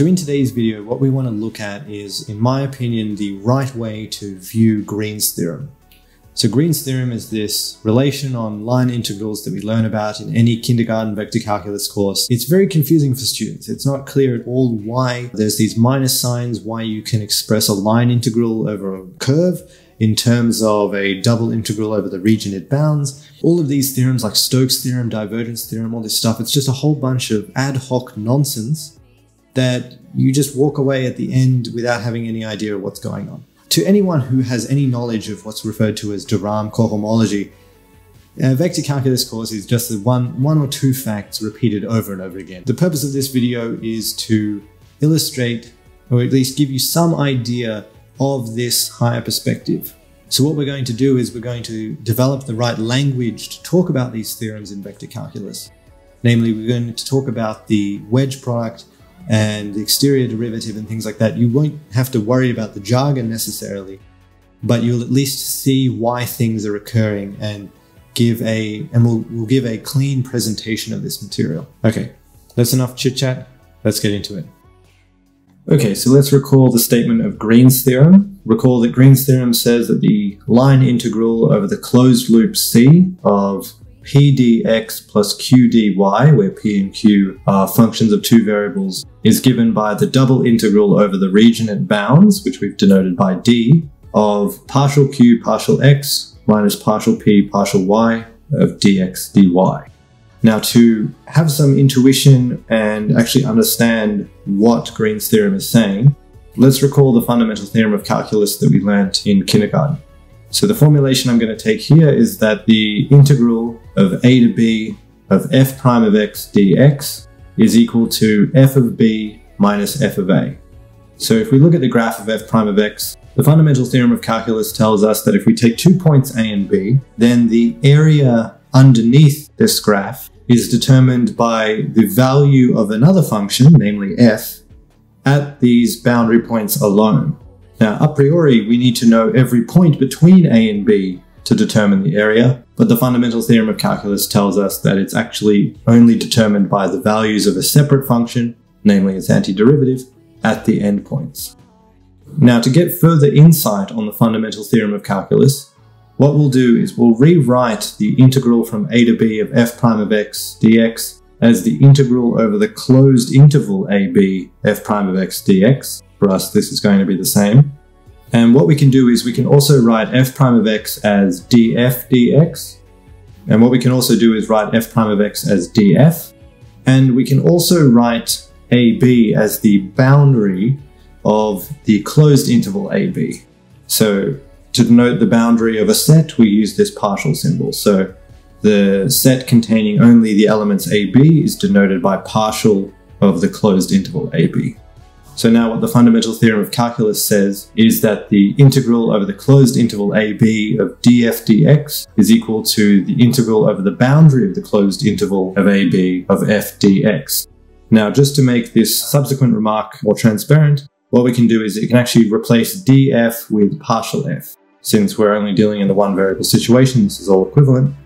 So in today's video, what we want to look at is, in my opinion, the right way to view Green's theorem. So Green's theorem is this relation on line integrals that we learn about in any kindergarten vector calculus course. It's very confusing for students. It's not clear at all why there's these minus signs, why you can express a line integral over a curve in terms of a double integral over the region it bounds. All of these theorems like Stokes theorem, divergence theorem, all this stuff, it's just a whole bunch of ad hoc nonsense that you just walk away at the end without having any idea of what's going on. To anyone who has any knowledge of what's referred to as de Rham cohomology, a vector calculus course is just one, one or two facts repeated over and over again. The purpose of this video is to illustrate, or at least give you some idea of this higher perspective. So what we're going to do is we're going to develop the right language to talk about these theorems in vector calculus. Namely, we're going to talk about the wedge product and the exterior derivative and things like that, you won't have to worry about the jargon necessarily, but you'll at least see why things are occurring and give a and we'll, we'll give a clean presentation of this material. Okay, that's enough chit chat. Let's get into it. Okay, so let's recall the statement of Green's theorem. Recall that Green's theorem says that the line integral over the closed loop C of p dx plus q dy, where p and q are functions of two variables, is given by the double integral over the region it bounds, which we've denoted by d, of partial q partial x minus partial p partial y of dx dy. Now, to have some intuition and actually understand what Green's theorem is saying, let's recall the fundamental theorem of calculus that we learnt in kindergarten. So the formulation I'm going to take here is that the integral of a to b of f prime of x dx is equal to f of b minus f of a. So if we look at the graph of f prime of x, the fundamental theorem of calculus tells us that if we take two points a and b, then the area underneath this graph is determined by the value of another function, namely f, at these boundary points alone. Now, a priori, we need to know every point between A and B to determine the area, but the fundamental theorem of calculus tells us that it's actually only determined by the values of a separate function, namely its antiderivative, at the endpoints. Now, to get further insight on the fundamental theorem of calculus, what we'll do is we'll rewrite the integral from a to b of f prime of x dx as the integral over the closed interval a b f prime of x dx, for us, this is going to be the same. And what we can do is we can also write f prime of x as df dx. And what we can also do is write f prime of x as df. And we can also write ab as the boundary of the closed interval ab. So to denote the boundary of a set, we use this partial symbol. So the set containing only the elements ab is denoted by partial of the closed interval ab. So now what the fundamental theorem of calculus says is that the integral over the closed interval AB of df dx is equal to the integral over the boundary of the closed interval of AB of f dx. Now just to make this subsequent remark more transparent, what we can do is it can actually replace df with partial f. Since we're only dealing in the one variable situation, this is all equivalent.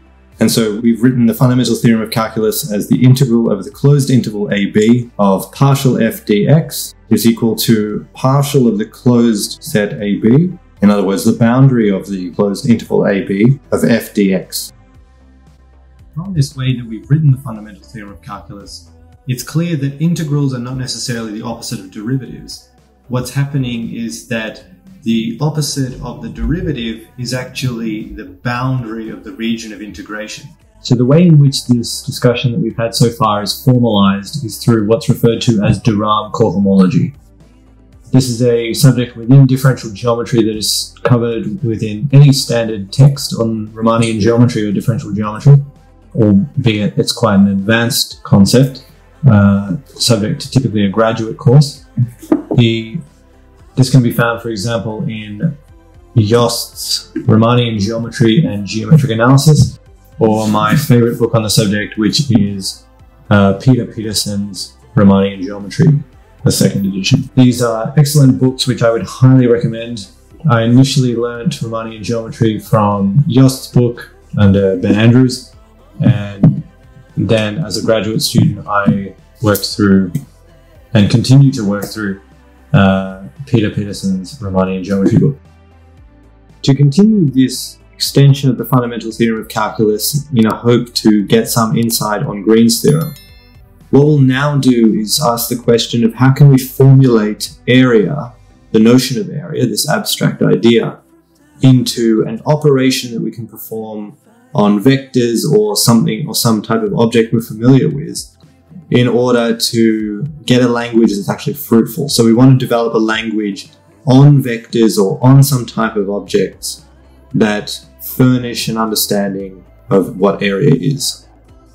And so we've written the fundamental theorem of calculus as the integral over the closed interval AB of partial f dx is equal to partial of the closed set AB, in other words, the boundary of the closed interval AB of f dx. From this way that we've written the fundamental theorem of calculus, it's clear that integrals are not necessarily the opposite of derivatives. What's happening is that the opposite of the derivative is actually the boundary of the region of integration. So the way in which this discussion that we've had so far is formalized is through what's referred to as de Rham cohomology. This is a subject within differential geometry that is covered within any standard text on Riemannian geometry or differential geometry, albeit it's quite an advanced concept, uh, subject to typically a graduate course. The this can be found, for example, in Jost's Riemannian Geometry and Geometric Analysis, or my favorite book on the subject, which is uh, Peter Petersen's Riemannian Geometry, the second edition. These are excellent books which I would highly recommend. I initially learned Riemannian geometry from Jost's book under Ben Andrews, and then as a graduate student, I worked through and continue to work through uh, Peter Petersen's Riemannian geometry book. To continue this extension of the fundamental theorem of calculus in a hope to get some insight on Green's theorem, what we'll now do is ask the question of how can we formulate area, the notion of area, this abstract idea, into an operation that we can perform on vectors or something or some type of object we're familiar with in order to get a language that's actually fruitful. So we want to develop a language on vectors or on some type of objects that furnish an understanding of what area is.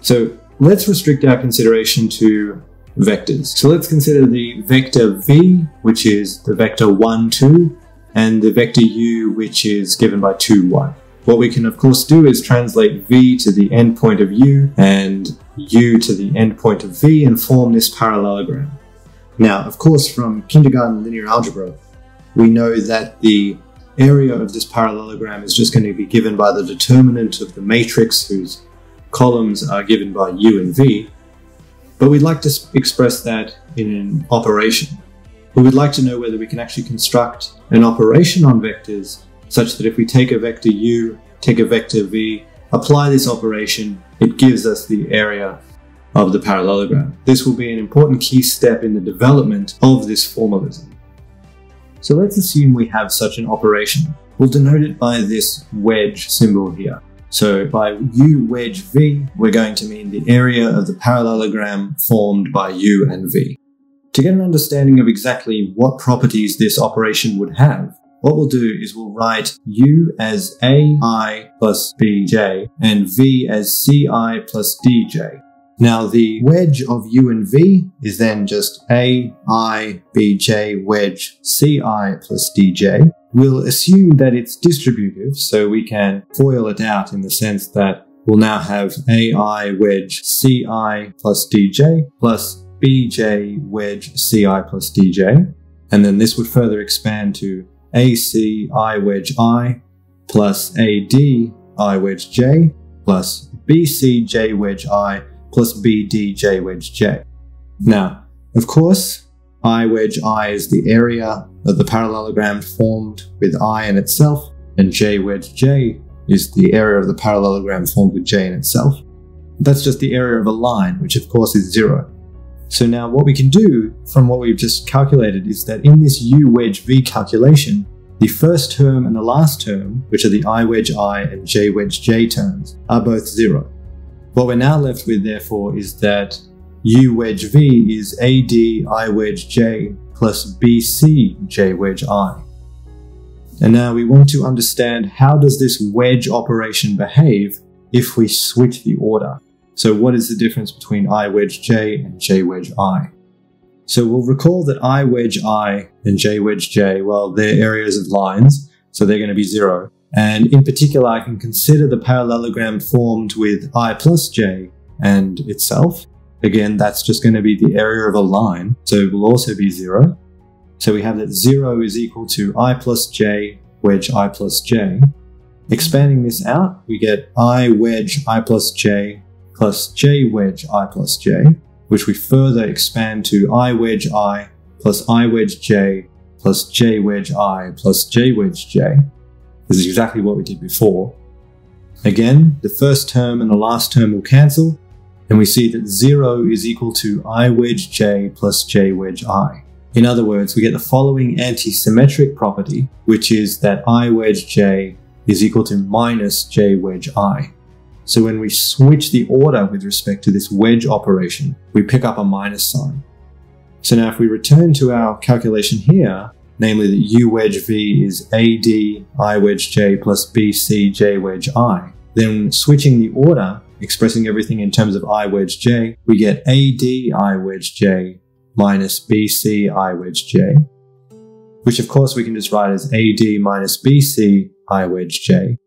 So let's restrict our consideration to vectors. So let's consider the vector v, which is the vector 1, 2, and the vector u, which is given by 2, 1. What we can of course do is translate v to the endpoint of u and u to the endpoint of v and form this parallelogram. Now, of course, from kindergarten linear algebra, we know that the area of this parallelogram is just going to be given by the determinant of the matrix whose columns are given by u and v, but we'd like to express that in an operation. We would like to know whether we can actually construct an operation on vectors such that if we take a vector u, take a vector v, apply this operation, it gives us the area of the parallelogram. This will be an important key step in the development of this formalism. So let's assume we have such an operation. We'll denote it by this wedge symbol here. So by u wedge v, we're going to mean the area of the parallelogram formed by u and v. To get an understanding of exactly what properties this operation would have, what we'll do is we'll write u as ai plus bj and v as ci plus dj. Now the wedge of u and v is then just a, i, bj wedge ci plus dj. We'll assume that it's distributive, so we can FOIL it out in the sense that we'll now have ai wedge ci plus dj plus bj wedge ci plus dj. And then this would further expand to AC I wedge I plus AD I wedge J plus BC J wedge I plus BD J wedge J. Now, of course, I wedge I is the area of the parallelogram formed with I in itself, and J wedge J is the area of the parallelogram formed with J in itself. That's just the area of a line, which of course is zero. So now what we can do from what we've just calculated is that in this u wedge v calculation, the first term and the last term, which are the i wedge i and j wedge j terms, are both zero. What we're now left with therefore is that u wedge v is ad i wedge j plus bc j wedge i. And now we want to understand how does this wedge operation behave if we switch the order. So what is the difference between I wedge J and J wedge I? So we'll recall that I wedge I and J wedge J, well, they're areas of lines, so they're going to be zero. And in particular, I can consider the parallelogram formed with I plus J and itself. Again, that's just going to be the area of a line, so it will also be zero. So we have that zero is equal to I plus J wedge I plus J. Expanding this out, we get I wedge I plus J plus j wedge i plus j, which we further expand to i wedge i plus i wedge j plus j wedge i plus j wedge j. This is exactly what we did before. Again, the first term and the last term will cancel, and we see that 0 is equal to i wedge j plus j wedge i. In other words, we get the following anti-symmetric property, which is that i wedge j is equal to minus j wedge i. So when we switch the order with respect to this wedge operation, we pick up a minus sign. So now if we return to our calculation here, namely that u wedge v is ad i wedge j plus bc j wedge i, then switching the order, expressing everything in terms of i wedge j, we get ad i wedge j minus bc i wedge j, which of course we can just write as ad minus bc i wedge j,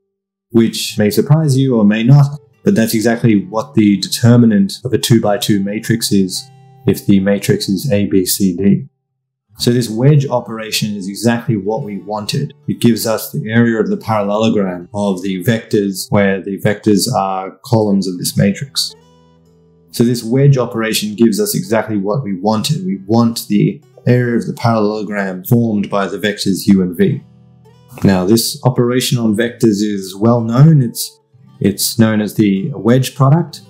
which may surprise you or may not, but that's exactly what the determinant of a 2 by 2 matrix is if the matrix is A, B, C, D. So this wedge operation is exactly what we wanted. It gives us the area of the parallelogram of the vectors where the vectors are columns of this matrix. So this wedge operation gives us exactly what we wanted. We want the area of the parallelogram formed by the vectors u and v. Now this operation on vectors is well known. It's, it's known as the wedge product.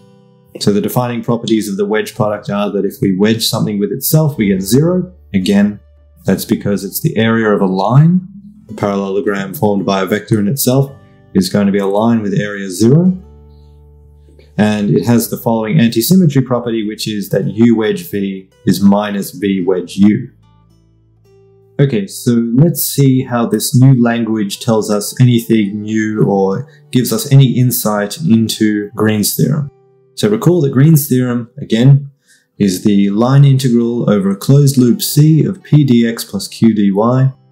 So the defining properties of the wedge product are that if we wedge something with itself, we get zero. Again, that's because it's the area of a line. The parallelogram formed by a vector in itself is going to be a line with area zero. And it has the following antisymmetry property, which is that u wedge v is minus v wedge u. Okay, so let's see how this new language tells us anything new or gives us any insight into Green's theorem. So recall that Green's theorem, again, is the line integral over a closed loop C of p dx plus q dy.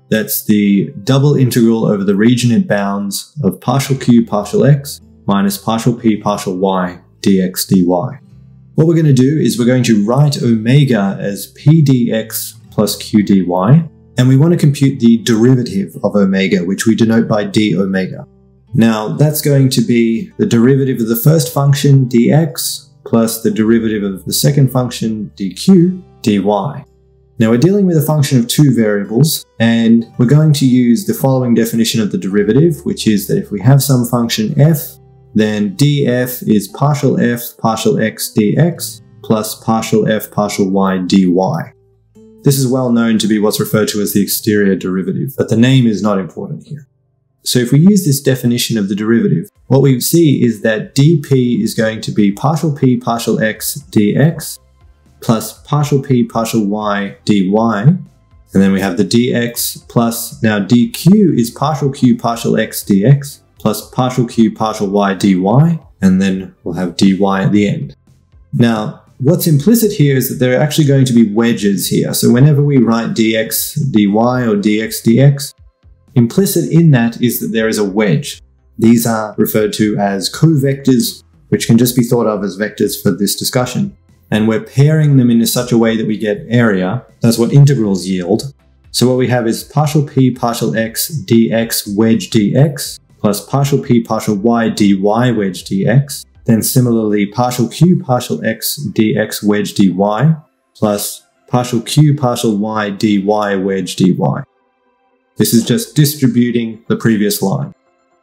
That's the double integral over the region it bounds of partial q partial x minus partial p partial y dx dy. What we're going to do is we're going to write omega as p dx plus q dy, and we want to compute the derivative of omega, which we denote by d omega. Now, that's going to be the derivative of the first function dx plus the derivative of the second function dq dy. Now we're dealing with a function of two variables, and we're going to use the following definition of the derivative, which is that if we have some function f then df is partial f partial x dx plus partial f partial y dy. This is well known to be what's referred to as the exterior derivative, but the name is not important here. So if we use this definition of the derivative, what we see is that dp is going to be partial p partial x dx plus partial p partial y dy, and then we have the dx plus, now dq is partial q partial x dx, plus partial q partial y dy, and then we'll have dy at the end. Now, what's implicit here is that there are actually going to be wedges here. So whenever we write dx dy or dx dx, implicit in that is that there is a wedge. These are referred to as covectors, which can just be thought of as vectors for this discussion. And we're pairing them in such a way that we get area. That's what integrals yield. So what we have is partial p partial x dx wedge dx plus partial p partial y dy wedge dx, then similarly partial q partial x dx wedge dy, plus partial q partial y dy wedge dy. This is just distributing the previous line.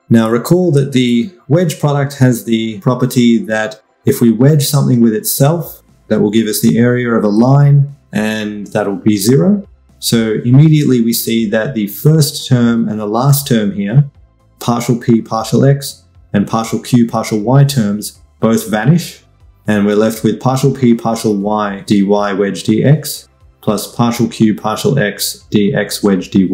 Now recall that the wedge product has the property that if we wedge something with itself, that will give us the area of a line and that'll be zero. So immediately we see that the first term and the last term here partial p partial x and partial q partial y terms both vanish, and we're left with partial p partial y dy wedge dx plus partial q partial x dx wedge dy.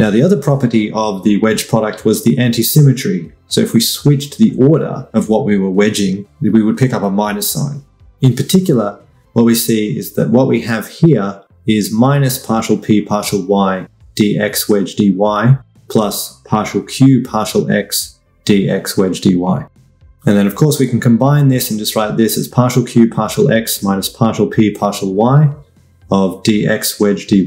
Now the other property of the wedge product was the antisymmetry, so if we switched the order of what we were wedging, we would pick up a minus sign. In particular, what we see is that what we have here is minus partial p partial y dx wedge dy plus partial q partial x dx wedge dy. And then of course we can combine this and just write this as partial q partial x minus partial p partial y of dx wedge dy.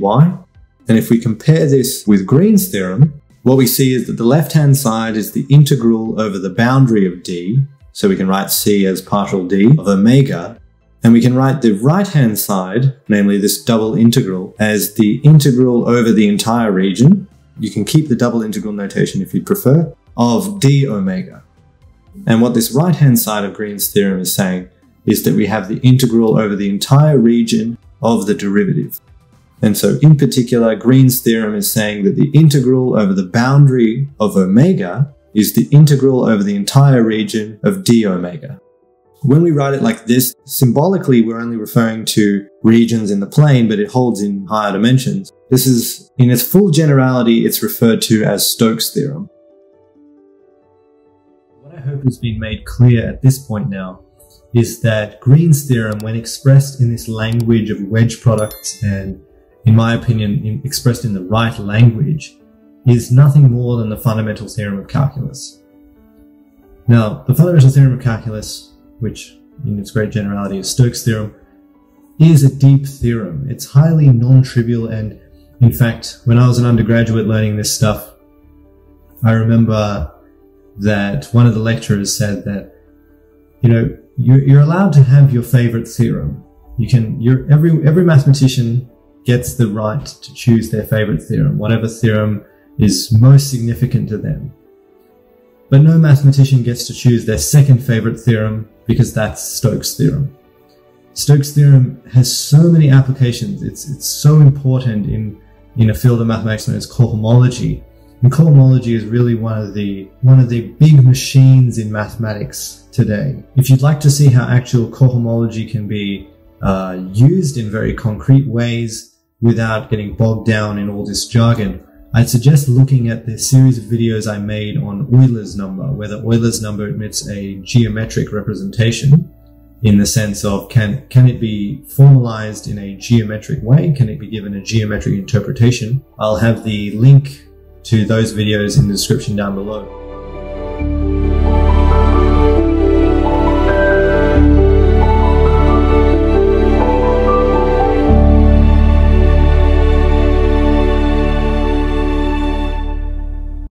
And if we compare this with Green's theorem, what we see is that the left-hand side is the integral over the boundary of d, so we can write c as partial d of omega, and we can write the right-hand side, namely this double integral, as the integral over the entire region, you can keep the double integral notation if you prefer, of d omega. And what this right hand side of Green's theorem is saying is that we have the integral over the entire region of the derivative. And so in particular, Green's theorem is saying that the integral over the boundary of omega is the integral over the entire region of d omega. When we write it like this, symbolically we're only referring to regions in the plane, but it holds in higher dimensions. This is, in its full generality, it's referred to as Stokes' theorem. What I hope has been made clear at this point now is that Green's theorem, when expressed in this language of wedge products and, in my opinion, in, expressed in the right language, is nothing more than the fundamental theorem of calculus. Now, the fundamental theorem of calculus which in its great generality is Stokes' theorem, is a deep theorem. It's highly non-trivial and in fact, when I was an undergraduate learning this stuff, I remember that one of the lecturers said that, you know, you're, you're allowed to have your favorite theorem. You can, you're, every, every mathematician gets the right to choose their favorite theorem, whatever theorem is most significant to them. But no mathematician gets to choose their second favorite theorem because that's Stokes' theorem. Stokes' theorem has so many applications. It's, it's so important in, in a field of mathematics known as cohomology. And cohomology is really one of the, one of the big machines in mathematics today. If you'd like to see how actual cohomology can be uh, used in very concrete ways without getting bogged down in all this jargon, I'd suggest looking at the series of videos I made on Euler's number, where the Euler's number admits a geometric representation in the sense of can, can it be formalized in a geometric way? Can it be given a geometric interpretation? I'll have the link to those videos in the description down below.